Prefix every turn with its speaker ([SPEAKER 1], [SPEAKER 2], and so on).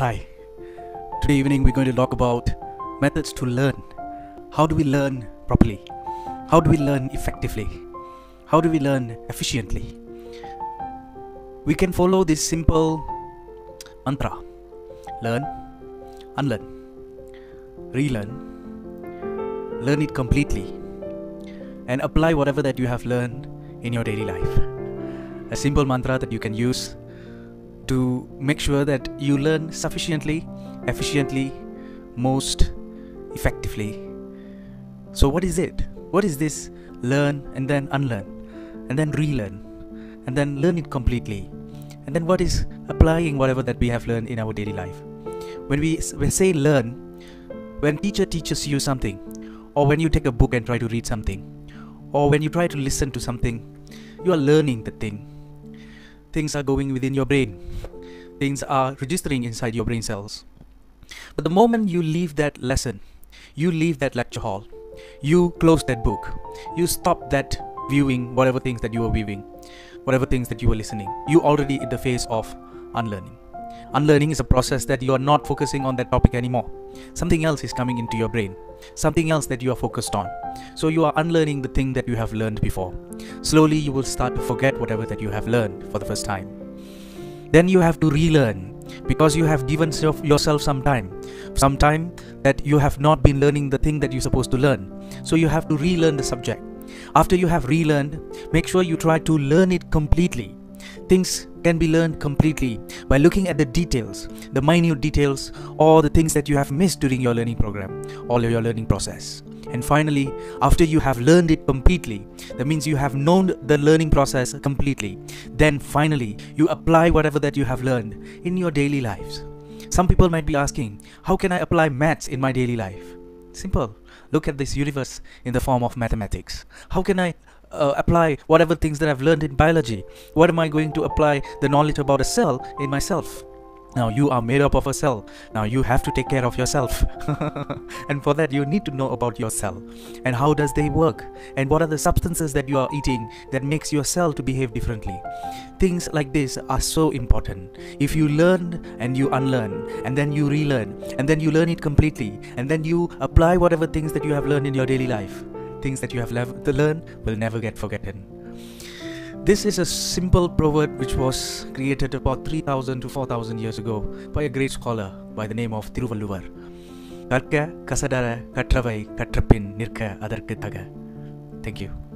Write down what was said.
[SPEAKER 1] Hi. Today evening we're going to talk about methods to learn. How do we learn properly? How do we learn effectively? How do we learn efficiently? We can follow this simple mantra learn, unlearn, relearn, learn it completely, and apply whatever that you have learned in your daily life. A simple mantra that you can use to make sure that you learn sufficiently, efficiently, most effectively. So, what is it? What is this learn and then unlearn, and then relearn, and then learn it completely? And then, what is applying whatever that we have learned in our daily life? When we, say learn, when teacher teaches you something, or when you take a book and try to read something, or when you try to listen to something, you are learning the thing things are going within your brain, things are registering inside your brain cells. But the moment you leave that lesson, you leave that lecture hall, you close that book, you stop that viewing whatever things that you were viewing, whatever things that you were listening, you already in the phase of unlearning. Unlearning is a process that you are not focusing on that topic anymore. Something else is coming into your brain, something else that you are focused on. So you are unlearning the thing that you have learned before. Slowly, you will start to forget whatever that you have learned for the first time. Then you have to relearn because you have given yourself some time, some time that you have not been learning the thing that you're supposed to learn. So you have to relearn the subject. After you have relearned, make sure you try to learn it completely. Things can be learned completely by looking at the details, the minute details, or the things that you have missed during your learning program or your learning process. And finally, after you have learned it completely, that means you have known the learning process completely, then finally you apply whatever that you have learned in your daily lives. Some people might be asking, How can I apply maths in my daily life? Simple. Look at this universe in the form of mathematics. How can I uh, apply whatever things that I've learned in biology? What am I going to apply the knowledge about a cell in myself? Now you are made up of a cell. Now you have to take care of yourself. and for that you need to know about your cell and how does they work and what are the substances that you are eating that makes your cell to behave differently. Things like this are so important. If you learn and you unlearn and then you relearn and then you learn it completely and then you apply whatever things that you have learned in your daily life, things that you have learned to learn will never get forgotten. This is a simple proverb which was created about 3000 to 4000 years ago by a great scholar by the name of Thiruvalluvar. கற்க கசடர கற்றவை கற்றபின் நிற்க அதற்கு தக Thank you.